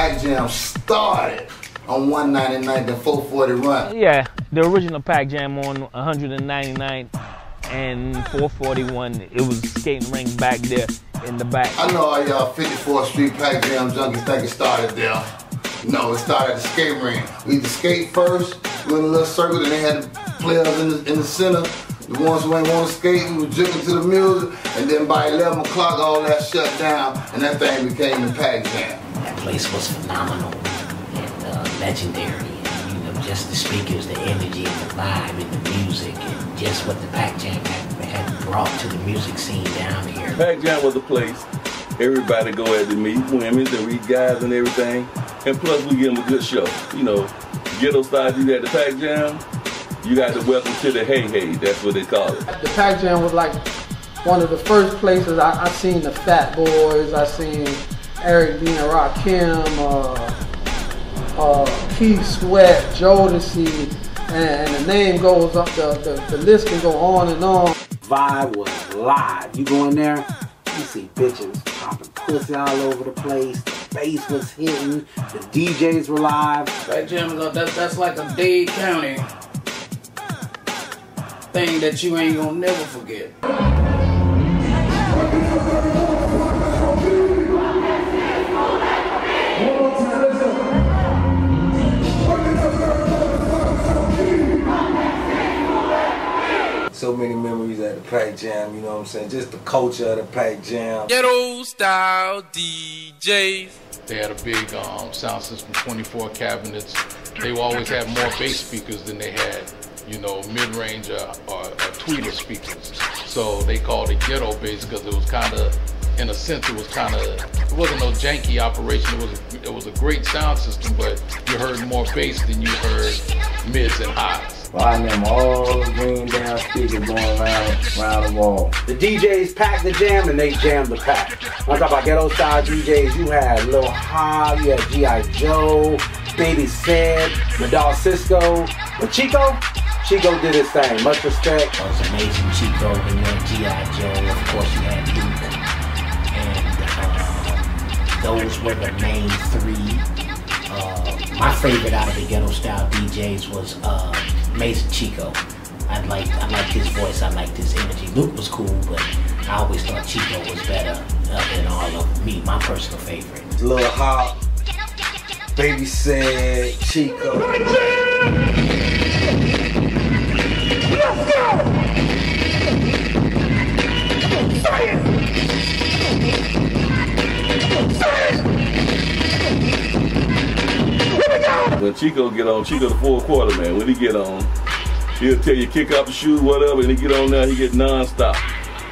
Pac Jam started on 199 and 440 run. Yeah, the original Pac Jam on 199 and 441. It was skating ring back there in the back. I know all y'all 54th Street Pac Jam junkies think it started there. No, it started at the skate ring. We used to skate first, we in a little circle, then they had the players in the, in the center. The ones who ain't want to skate, we were jumping to the music, and then by 11 o'clock, all that shut down, and that thing became the Pac Jam. That place was phenomenal and uh, legendary. And, you know, just the speakers, the energy, and the vibe, and the music, and just what the Pac Jam had, had brought to the music scene down here. Pac Jam was a place everybody go at to meet women and read guys and everything. And plus we give them a good show. You know, ghetto style you got the Pac Jam, you got the welcome to the hey hey, that's what they call it. The Pac Jam was like one of the first places I, I seen the Fat Boys, I seen Eric B. and Rakim, uh, uh, Keith Sweat, Jodeci, and, and the name goes up, the, the, the list can go on and on. Vibe was live. You go in there, you see bitches popping pussy all over the place. The bass was hitting. The DJs were live. Pac Jam, is a- that, that's like a Dade County thing that you ain't gonna never forget. Memories at the Pac Jam, you know what I'm saying? Just the culture of the Pac Jam. Ghetto style DJs. They had a big um, sound system, 24 cabinets. They always had more bass speakers than they had, you know, mid-range or, or, or tweeter speakers. So they called it ghetto bass because it was kind of, in a sense, it was kind of, it wasn't no janky operation. It was, it was a great sound system, but you heard more bass than you heard mids and highs. Riding them all the green down speakers going around, around the wall. The DJs packed the jam and they jammed the pack. When I talk about ghetto style DJs, you had Lil Hob, you had G.I. Joe, Baby Sid, Madal Cisco. But Chico, Chico did his thing. Much respect. It was amazing Chico and then G.I. Joe. Of course, you had Luke. And uh, those were the main three. Uh, my favorite out of the ghetto style DJs was uh, Amazing Chico. I liked I liked his voice. I liked his energy. Luke was cool, but I always thought Chico was better uh, than all of me. My personal favorite. Lil Hop, Baby Sad, Chico. When Chico get on, Chico the four quarter man. When he get on, he'll tell you kick out the shoe, whatever, and he get on there, he get non-stop.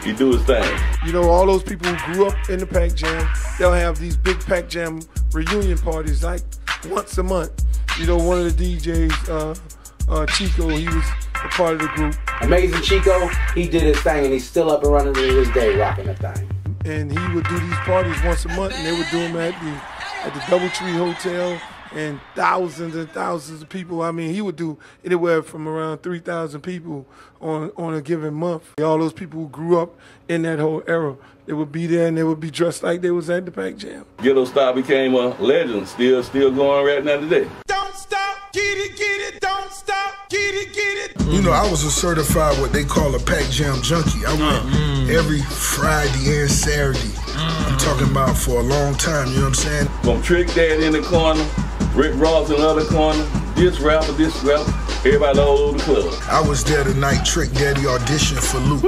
He do his thing. You know, all those people who grew up in the Pac Jam, they'll have these big Pac Jam reunion parties like once a month. You know, one of the DJs, uh, uh, Chico, he was a part of the group. Amazing Chico, he did his thing and he's still up and running to this day rocking the thing. and he would do these parties once a month, and they would do them at the at the DoubleTree Hotel, and thousands and thousands of people. I mean, he would do anywhere from around three thousand people on on a given month. All those people who grew up in that whole era, they would be there, and they would be dressed like they was at the Pac Jam. Ghetto style became a legend, still still going right now today. Don't stop, get it, get it, don't stop, get it, get it. You know, I was a certified what they call a Pac Jam junkie. I went mm. every Friday and Saturday. I'm talking about for a long time, you know what I'm saying? From Trick Dad in the corner, Rick Ross in the other corner, this rapper, this rapper, everybody all over the club. I was there tonight. Trick Daddy auditioned for Luke.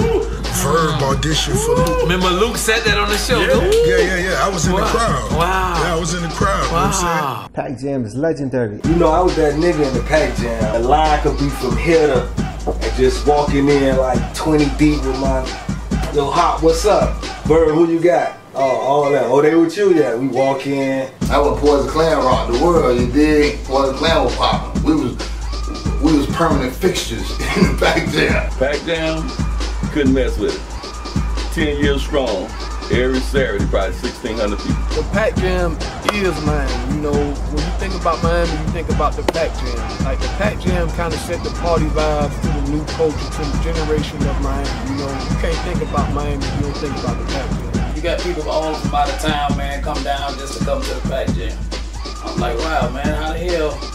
Verb auditioned for Luke. Remember Luke said that on the show, Yeah, yeah, yeah, yeah. I was in the crowd. Wow. Yeah, I was in the crowd. You know what I'm saying? Pac Jam is legendary. You know, I was that nigga in the Pac Jam. The line could be from here to and just walking in like 20 deep with my yo hot, what's up? Bird, who you got? Oh, all that. Oh, they with you? Yeah, we walk in. That was Poison Clan rocked the world, you dig? Poison Clan was popping. We was we was permanent fixtures in the Pac Jam. Pac Jam, couldn't mess with it. Ten years strong. Every Saturday, probably 1,600 people. The Pac Jam is Miami. You know, when you think about Miami, you think about the Pac Jam. Like the Pac Jam kind of set the party vibes to the new culture, to the generation of Miami. You know, you can't think about Miami if you don't think about the Pac Jam. You got people all from out of town, man, come down just to come to the Pac Jam. I'm like, wow, man, how the hell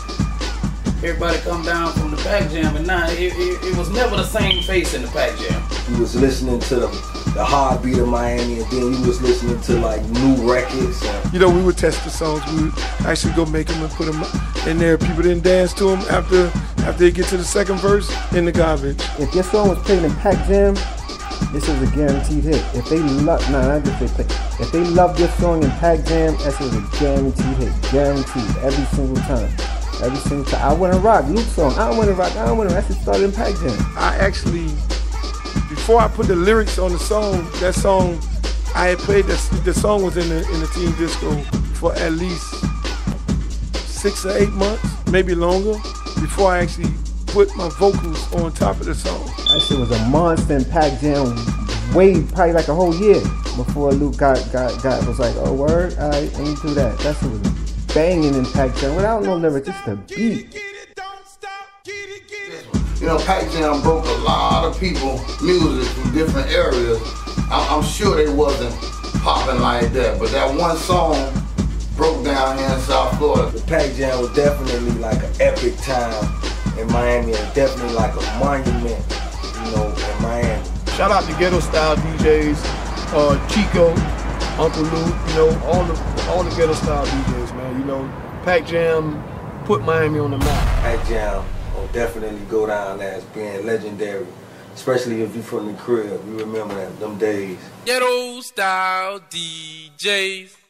everybody come down from the Pac Jam and now it, it, it was never the same face in the Pac Jam. You was listening to the the heartbeat of Miami, and then you was listening to like new records. And You know, we would test the songs. We would actually go make them and put them in there. People didn't dance to them after after they get to the second verse in the garbage. If your song was played in Pac Jam, this is a guaranteed hit. If they love, nah, not just they play. If they love your song in Pac Jam, this is a guaranteed hit. Guaranteed. Every single time. Every single time. I wanna rock Luke's song. I wanna rock. I wanna. That shit started in Pac Jam. I actually, before I put the lyrics on the song, that song, I had played the, the song was in the in the teen disco for at least six or eight months, maybe longer, before I actually put my vocals on top of the song. That shit was a monster in Pac Jam. Way probably like a whole year before Luke got got got was like, oh word, alright, let me do that. That shit was banging in Pac Jam. Without no lyrics, just the beat. You know, Pac Jam broke a lot of people music from different areas. I'm, I'm sure they wasn't popping like that, but that one song broke down here in South Florida. the Pac Jam was definitely like an epic time in Miami, and definitely like a monument, you know, in Miami. Shout out to Ghetto Style DJs, uh, Chico, Uncle Luke, you know, all the all the Ghetto Style DJs, man. You know, Pac Jam put Miami on the map. Pac Jam will definitely go down as being legendary, especially if you from the crib. You remember that them days. Ghetto style DJs.